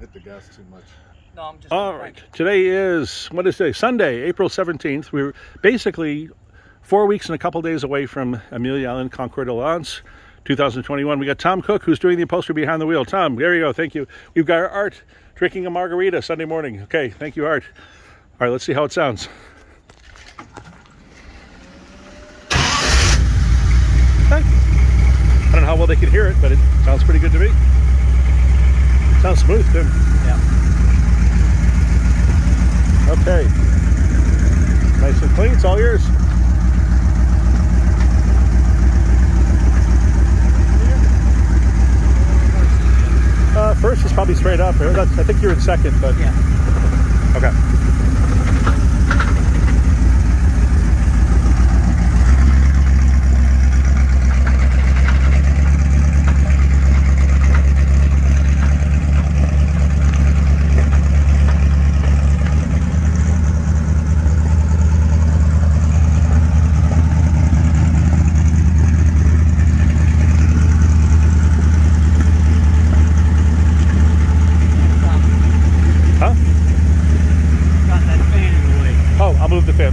Hit the gas too much. No, I'm just. All right. Today is, what is today? Sunday, April 17th. We're basically four weeks and a couple days away from Amelia Island Concours d'Elegance 2021. We got Tom Cook, who's doing the upholstery behind the wheel. Tom, there you go. Thank you. We've got our Art drinking a margarita Sunday morning. Okay. Thank you, Art. All right. Let's see how it sounds. Okay. I don't know how well they can hear it, but it sounds pretty good to me. Sounds smooth, too. Yeah. Okay. Nice and clean. It's all yours. Uh, first is probably straight up. I think you're in second, but Yeah. okay. Huh? Got that fan in the way. Move the fan.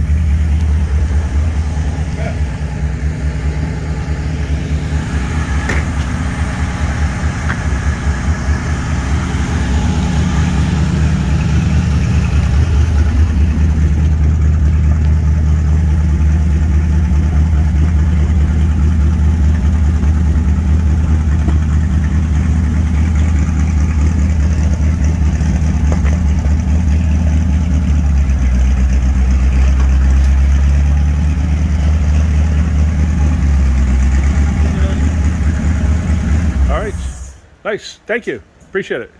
All right. Nice. Thank you. Appreciate it.